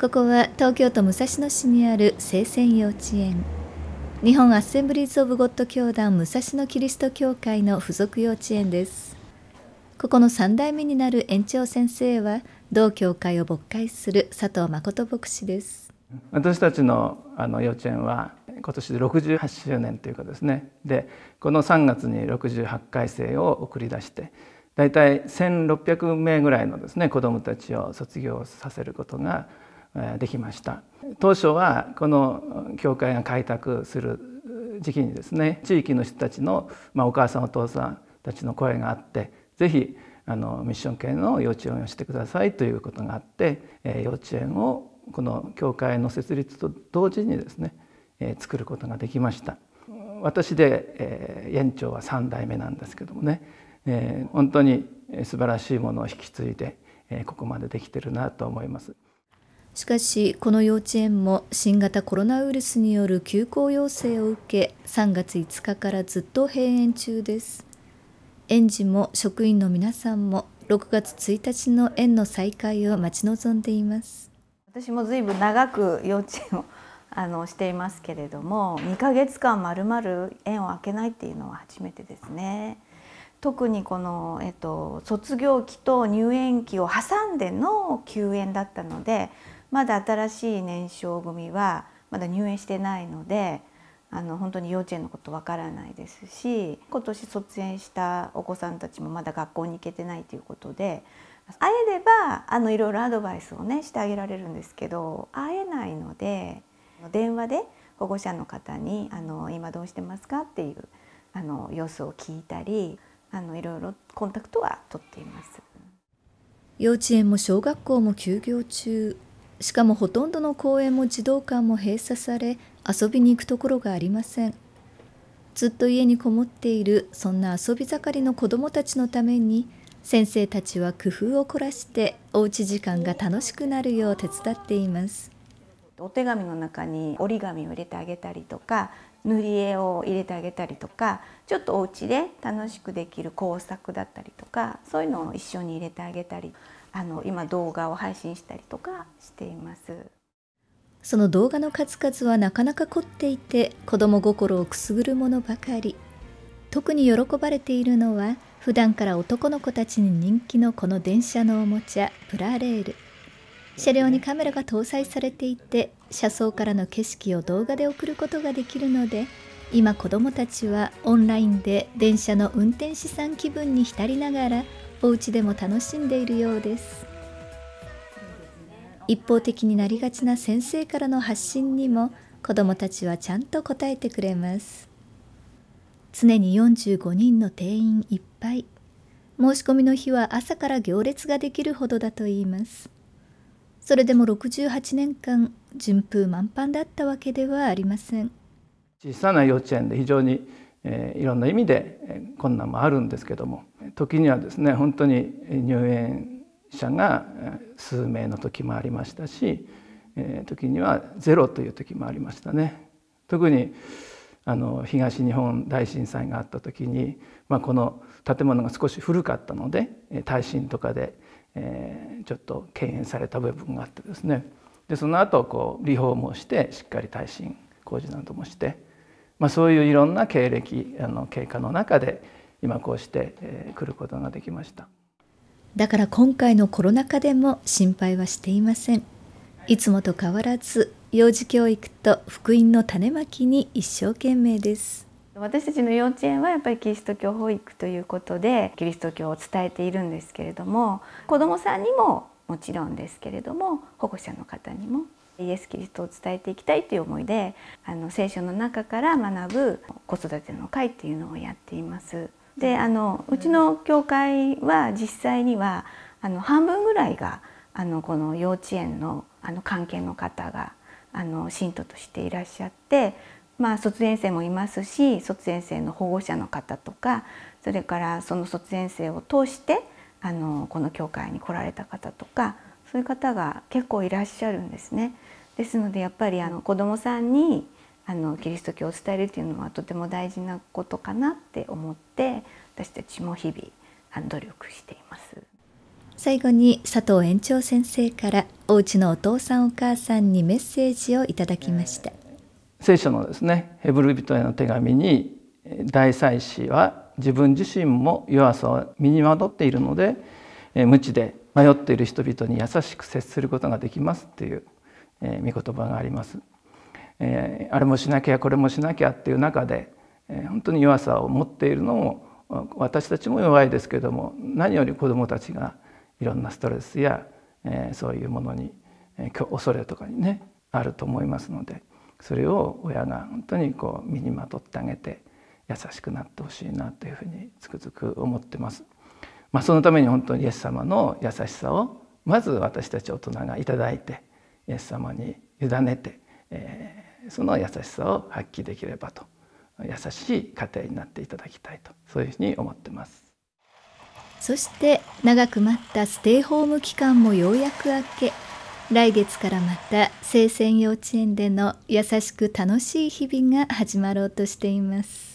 ここは東京都武蔵野市にある聖戦幼稚園。日本アッセンブリーズ・オブ・ゴッド教団武蔵野キリスト教会の附属幼稚園です。ここの3代目になる園長先生は同教会を牧会する佐藤誠牧師です。私たちのあの幼稚園は今年で68周年というかですね。でこの3月に68回生を送り出して大体1600名ぐらいのですね子どもたちを卒業させることができました当初はこの教会が開拓する時期にですね地域の人たちの、まあ、お母さんお父さんたちの声があって是非あのミッション系の幼稚園をしてくださいということがあって、え幼稚園をこの教会の設立と同時にですね、え作ることができました私で、え園長は3代目なんですけどもね、え本当に素晴らしいものを引き継いで、えここまでできてるなと思います。しかしこの幼稚園も新型コロナウイルスによる休校要請を受け3月5日からずっと閉園中です。園児も職員の皆さんも6月1日の園の再開を待ち望んでいます。私もずいぶん長く幼稚園をあのしていますけれども2ヶ月間まるまる園を開けないっていうのは初めてですね。特にこの、えっと、卒業期と入園期を挟んでの休園だったのでまだ新しい年少組はまだ入園してないのであの本当に幼稚園のことわからないですし今年卒園したお子さんたちもまだ学校に行けてないということで会えればあのいろいろアドバイスをねしてあげられるんですけど会えないので電話で保護者の方にあの今どうしてますかっていうあの様子を聞いたりあのいろいろコンタクトは取っています。幼稚園も小学校も休業中しかもほとんどの公園も児童館も閉鎖され遊びに行くところがありません。ずっと家にこもっているそんな遊び盛りの子どもたちのために先生たちは工夫を凝らしておうち時間が楽しくなるよう手伝っています。お手紙の中に折り紙を入れてあげたりとか塗り絵を入れてあげたりとかちょっとお家で楽しくできる工作だったりとかそういうのを一緒に入れてあげたり。あの今動画を配信したりとかしています。その動画の数々はなかなか凝っていて子供心をくすぐるものばかり特に喜ばれているのは普段から男の子たちに人気のこの電車のおもちゃプラレール車両にカメラが搭載されていて車窓からの景色を動画で送ることができるので今子どもたちはオンラインで電車の運転士さん気分に浸りながらお家でも楽しんでいるようです。一方的になりがちな先生からの発信にも子どもたちはちゃんと答えてくれます。常に45人の定員いっぱい。申し込みの日は朝から行列ができるほどだといいます。それでも68年間順風満帆だったわけではありません。小さな幼稚園で非常に、えー、いろんな意味で困難もあるんですけども時にはですね本当に入園者が数名の時もありましたし、えー、時にはゼロという時もありましたね。特にあの東日本大震災があった時に、まあ、この建物が少し古かったので耐震とかで、えー、ちょっと敬遠された部分があってですねでその後こうリフォームをしてしっかり耐震工事などもして、まあ、そういういろんな経歴あの経過の中で今こうして来ることができました。だから今回のコロナ禍でも心配はしていません。いつもと変わらず幼児教育と福音の種まきに一生懸命です。私たちの幼稚園はやっぱりキリスト教保育ということでキリスト教を伝えているんですけれども子どもさんにももちろんですけれども保護者の方にもイエス・キリストを伝えていきたいという思いであの聖書の中から学ぶ子育ての会っていうのをやっています。であのうちの教会は実際にはあの半分ぐらいがあのこの幼稚園のあの関係の方があの信徒としていらっしゃって、まあ、卒園生もいますし卒園生の保護者の方とかそれからその卒園生を通してあのこの教会に来られた方とかそういう方が結構いらっしゃるんですね。ですのでやっぱりあの子どもさんにあのキリスト教を伝えるっていうのはとても大事なことかなって思って私たちも日々努力しています。最後に佐藤園長先生からお家のお父さんお母さんにメッセージをいただきました。聖書のですねヘブル人への手紙に大祭司は自分自身も弱さを身にまとっているので無知で迷っている人々に優しく接することができますっていうえ御言葉があります。えあれもしなきゃこれもしなきゃっていう中でえ本当に弱さを持っているのも私たちも弱いですけども何より子どもたちがいろんなストレスやえそういうものにえ恐れとかにねあると思いますのでそれを親が本当にこう身にまとってあげて優しくなってほしいなというふうにつくづく思ってます。まあ、そのために本当にイエス様の優しさをまず私たち大人が頂いてイエス様に委ねて、えー、その優しさを発揮できればと優しい家庭になっていただきたいとそういうふうに思ってます。そして長く待ったステイホーム期間もようやく明け来月からまた生鮮幼稚園での優しく楽しい日々が始まろうとしています。